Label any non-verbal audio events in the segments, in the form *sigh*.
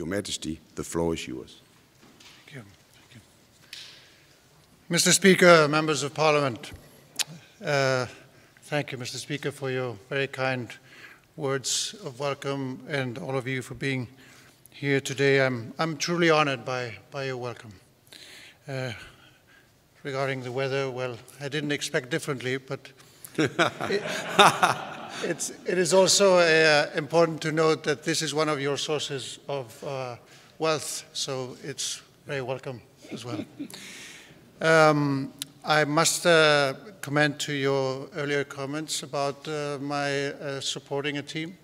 Your Majesty, the floor is yours. Thank you. Thank you. Mr. Speaker, members of Parliament, uh, thank you, Mr. Speaker, for your very kind words of welcome and all of you for being here today. I'm, I'm truly honored by, by your welcome. Uh, regarding the weather, well, I didn't expect differently, but *laughs* it, it's, it is also uh, important to note that this is one of your sources of uh, wealth, so it's very welcome as well. Um, I must uh, comment to your earlier comments about uh, my uh, supporting a team.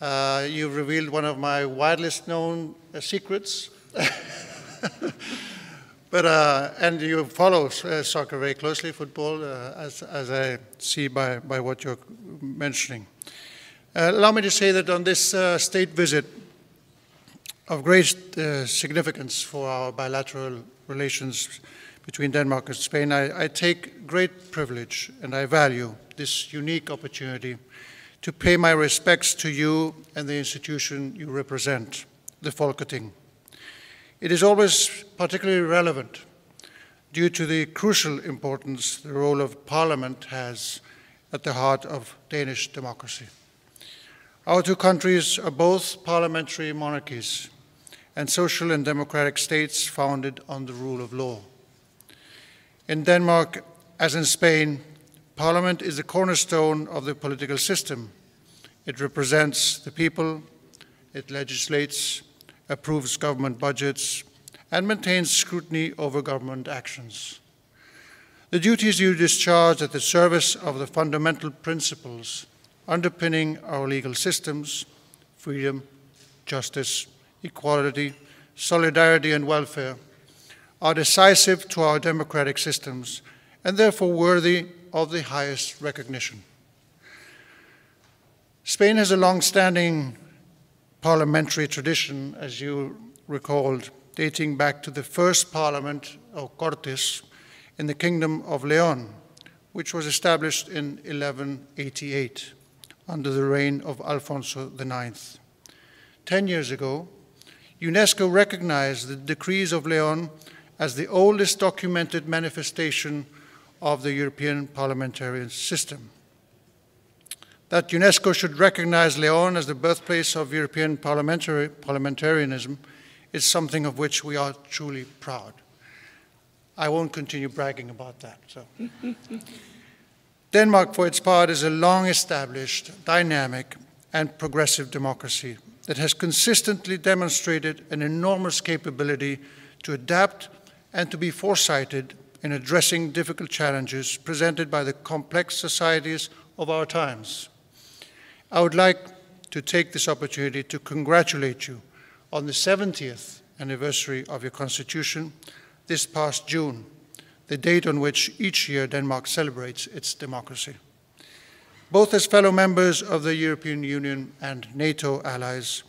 Uh, you revealed one of my widest known secrets. *laughs* But, uh, and you follow uh, soccer very closely, football, uh, as, as I see by, by what you're mentioning. Uh, allow me to say that on this uh, state visit of great uh, significance for our bilateral relations between Denmark and Spain, I, I take great privilege and I value this unique opportunity to pay my respects to you and the institution you represent, the Folketing. It is always particularly relevant due to the crucial importance the role of Parliament has at the heart of Danish democracy. Our two countries are both parliamentary monarchies and social and democratic states founded on the rule of law. In Denmark, as in Spain, Parliament is the cornerstone of the political system. It represents the people, it legislates, approves government budgets, and maintains scrutiny over government actions. The duties you discharge at the service of the fundamental principles underpinning our legal systems, freedom, justice, equality, solidarity, and welfare, are decisive to our democratic systems and therefore worthy of the highest recognition. Spain has a long-standing parliamentary tradition, as you recalled, dating back to the first parliament of Cortes in the Kingdom of Leon, which was established in 1188 under the reign of Alfonso IX. Ten years ago, UNESCO recognized the decrees of Leon as the oldest documented manifestation of the European parliamentary system that UNESCO should recognize Leon as the birthplace of European parliamentary, parliamentarianism is something of which we are truly proud. I won't continue bragging about that. So. *laughs* Denmark, for its part, is a long established, dynamic, and progressive democracy that has consistently demonstrated an enormous capability to adapt and to be foresighted in addressing difficult challenges presented by the complex societies of our times. I would like to take this opportunity to congratulate you on the 70th anniversary of your constitution this past June, the date on which each year Denmark celebrates its democracy. Both as fellow members of the European Union and NATO allies,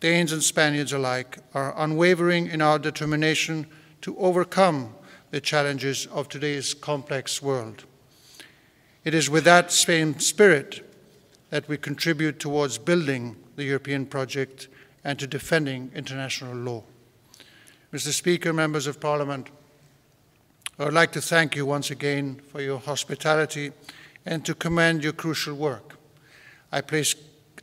Danes and Spaniards alike are unwavering in our determination to overcome the challenges of today's complex world. It is with that same spirit that we contribute towards building the European project and to defending international law. Mr. Speaker, members of Parliament, I would like to thank you once again for your hospitality and to commend your crucial work. I place,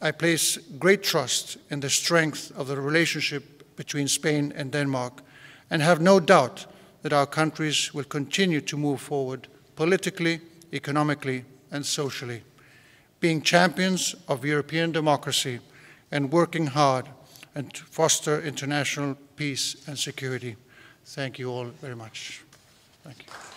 I place great trust in the strength of the relationship between Spain and Denmark and have no doubt that our countries will continue to move forward politically, economically, and socially being champions of European democracy and working hard and to foster international peace and security. Thank you all very much. Thank you.